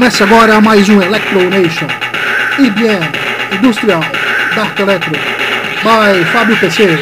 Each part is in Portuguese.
Começa agora mais um Electro Nation. IBM Industrial Dark Electro. By Fábio PC.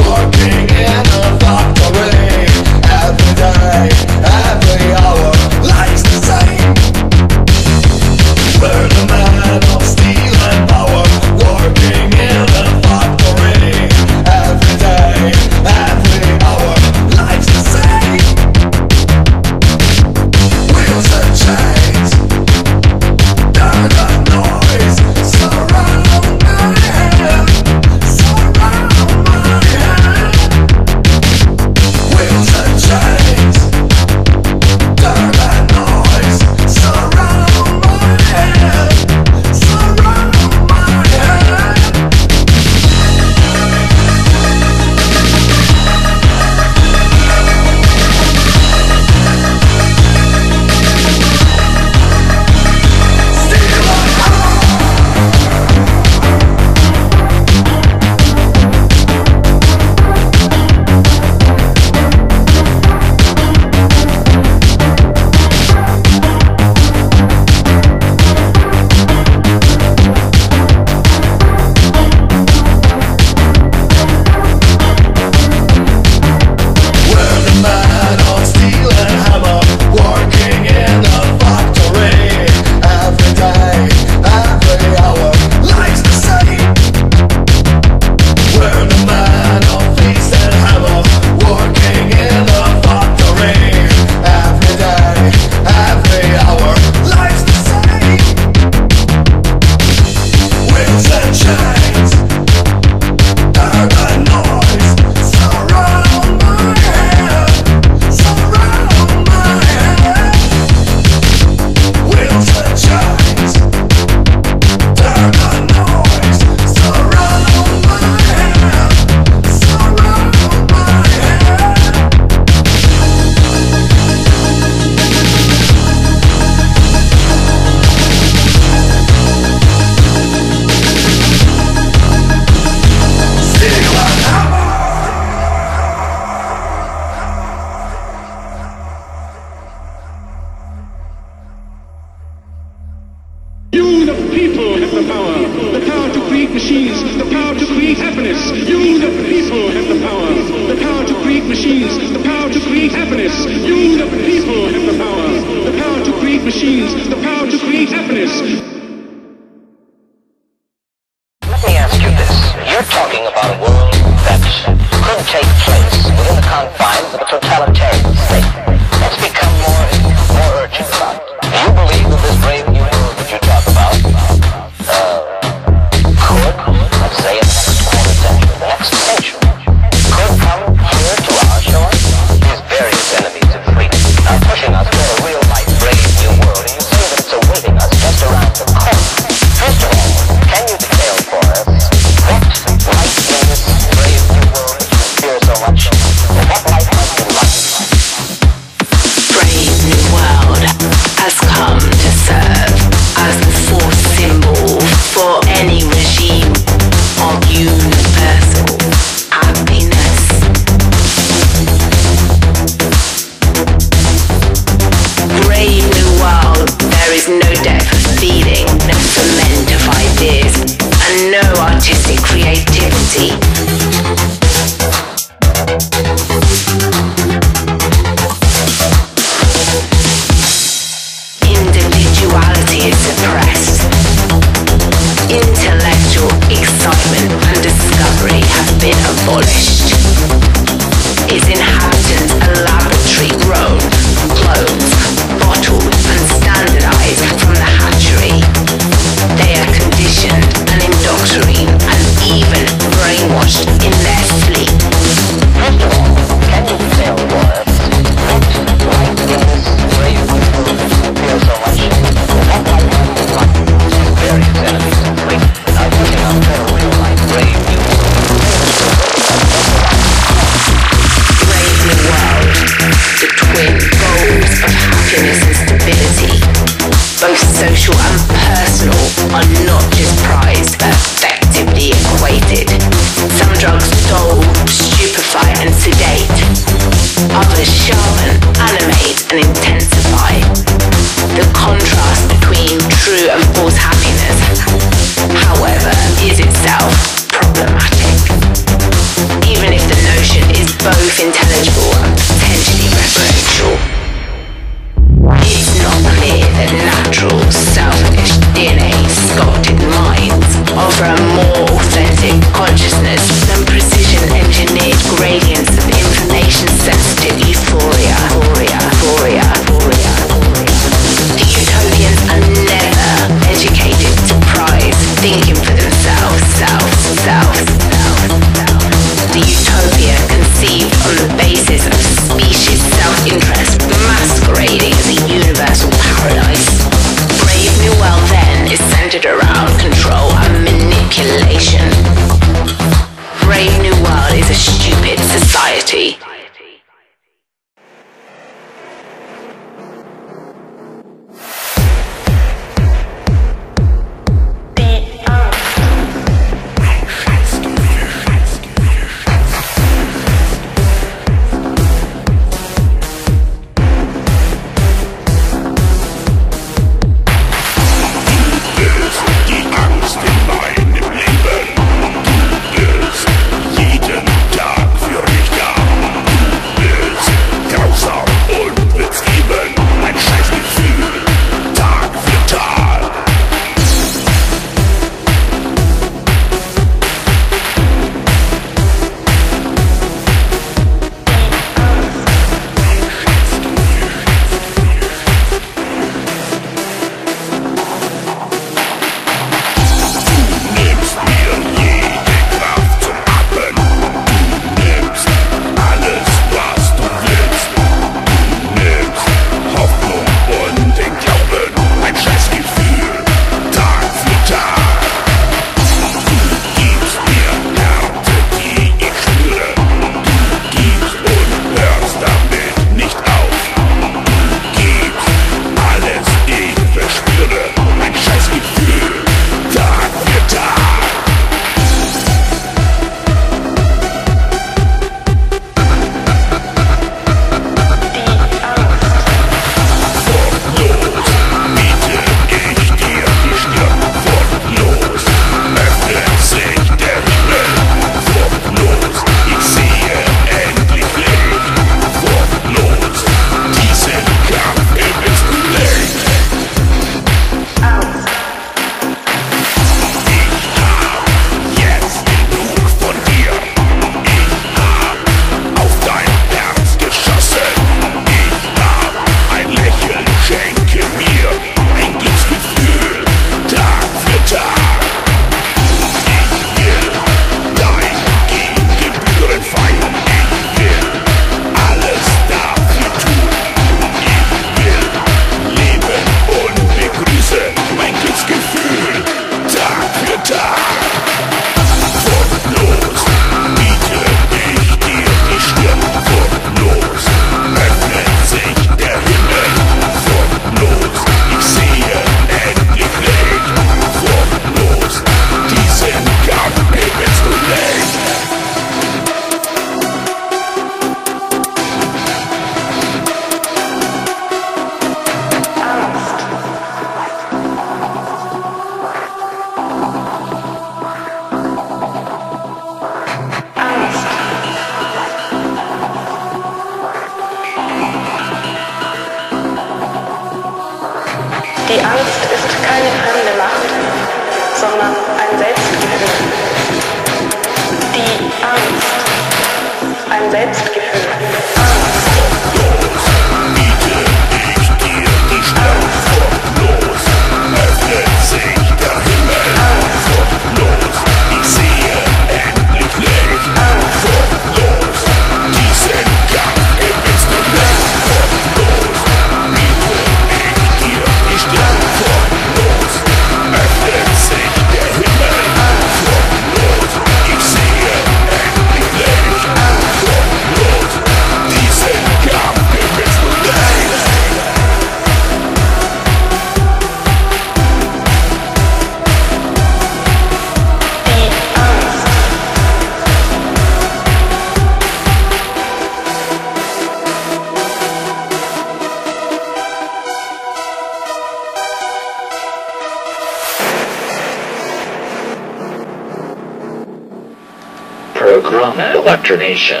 information.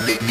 out the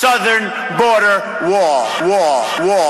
southern border wall, wall, wall.